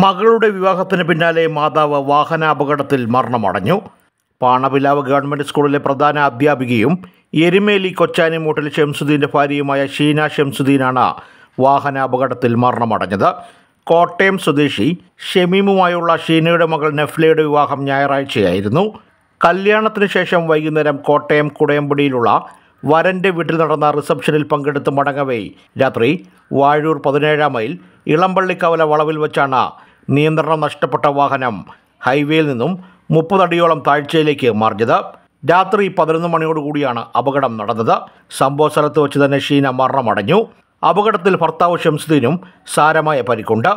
മകളുടെ വിവാഹത്തിന് പിന്നാലെ മാതാവ് വാഹനാപകടത്തിൽ മരണമടഞ്ഞു. പാണവിലാവ് ഗവൺമെന്റ് സ്കൂളിലെ പ്രധാന അധ്യാപികയും എരുമേലി കൊച്ചാനിമൂട്ടിൽ ഷംസുദ്ദീന്റെ ഭാര്യയുമായ ഷീന ഷംസുദ്ദീനാണ് വാഹനാപകടത്തിൽ മരണമടഞ്ഞത്. കോട്ടയം സ്വദേശി ഷമീമുമായുള്ള ഷീനയുടെ മകൾ നെഫ്ലയുടെ വിവാഹം ഞായറാഴ്ചയായിരുന്നു. കല്യാണത്തിന് ശേഷം വൈകുന്നേരം കോട്ടയം കുടയമ്പടിയിലുള്ള വരന്റെ വീട്ടിൽ നടന്ന റിസപ്ഷനിൽ പങ്കെടുത്ത് മടങ്ങവേ. രാത്രി വാഴൂർ പതിനേഴാം മൈൽ ഇളമ്പള്ളിക്കവല വളവിൽ വെച്ചാണ് നിയന്ത്രണം നഷ്ടപ്പെട്ട വാഹനം. ഹൈവേയിൽ നിന്നും മുപ്പതടിയോളം താഴ്ചയിലേക്ക് മറിഞ്ഞത് രാത്രി പതിനൊന്ന് മണിയോടുകൂടിയാണ് അപകടം നടന്നത്. സംഭവ സ്ഥലത്ത് വെച്ച് തന്നെ ഷീന മരണമടഞ്ഞു. അപകടത്തിൽ ഭർത്താവ് ഷംസുദ്ദീനും സാരമായ പരിക്കുണ്ട്.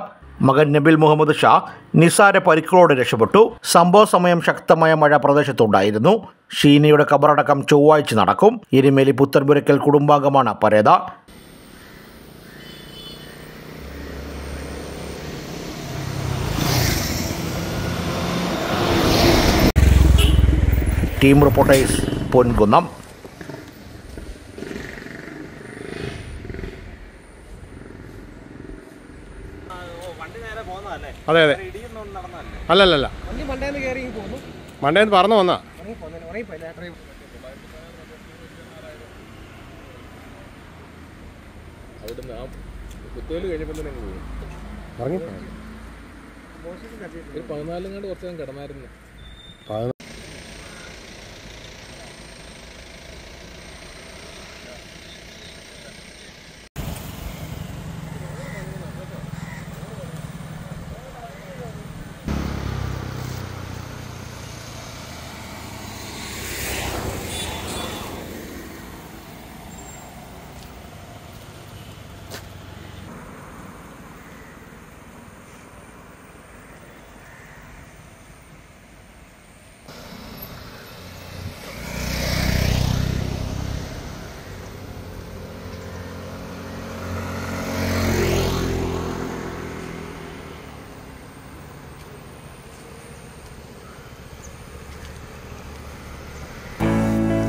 മകൻ നബിൽ മുഹമ്മദ് ഷാ നിസാര പരിക്കുകളോടെ രക്ഷപ്പെട്ടു. സംഭവ സമയം ശക്തമായ മഴ പ്രദേശത്തുണ്ടായിരുന്നു. ഷീനയുടെ കബറടക്കം ചൊവ്വാഴ്ച നടക്കും. എരുമേലി പുത്തൻപുരയ്ക്കൽ കുടുംബാംഗമാണ് പരേത. Team reporters Ponkunnam. വണ്ടി നേരെ പോകുന്നതല്ലേ അതെ അതെ അല്ലല്ലല്ല. വണ്ടി മണ്ടേന്ന് പറന്നു വന്നാ. ഉറങ്ങി പോയില്ല ഡ്രൈവർ അവിടുന്ന് ആ കുത്തുകൽ കഴിഞ്ഞപ്പോൾ തന്നെ അങ്ങ് ഇറങ്ങി ഒരു പതിനാലും കണ്ട് കുറച്ച് കിടന്നായിരുന്നു.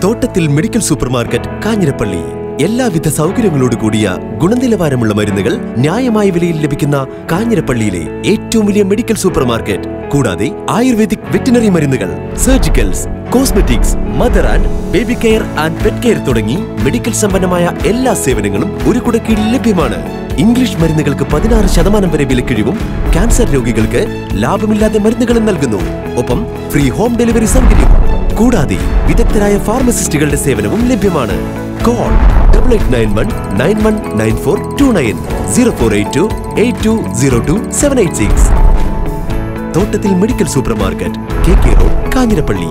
തോട്ടത്തിൽ മെഡിക്കൽ സൂപ്പർ മാർക്കറ്റ് കാഞ്ഞിരപ്പള്ളി. എല്ലാവിധ സൗകര്യങ്ങളോട് കൂടിയ ഗുണനിലവാരമുള്ള മരുന്നുകൾ ന്യായമായ വിലയിൽ ലഭിക്കുന്ന കാഞ്ഞിരപ്പള്ളിയിലെ ഏറ്റവും വലിയ മെഡിക്കൽ സൂപ്പർ മാർക്കറ്റ് കൂടാതെ ആയുർവേദിക് വെറ്റിനറി മരുന്നുകൾ surgicals cosmetics mother and baby care and pet care തുടങ്ങി മെഡിക്കൽ സമ്പന്നമായ എല്ലാ സേവനങ്ങളും ഒരു കുടക്കീഴിൽ ലഭ്യമാണ്. ഇംഗ്ലീഷ് മരുന്നുകൾക്ക് പതിനാറ് ശതമാനം വരെ വിലക്കിഴിവും ക്യാൻസർ രോഗികൾക്ക് ലാഭമില്ലാതെ മരുന്നുകളും നൽകുന്നു. ഒപ്പം ഫ്രീ ഹോം ഡെലിവറി സൗകര്യം കൂടാതെ വിദഗ്ധരായ ഫാർമസിസ്റ്റുകളുടെ സേവനവും ലഭ്യമാണ്. Call double eight nine one nine one nine four two nine zero four eight two eight two zero two seven eight six തോട്ടത്തിൽ medical supermarket K K road Kanjirappally.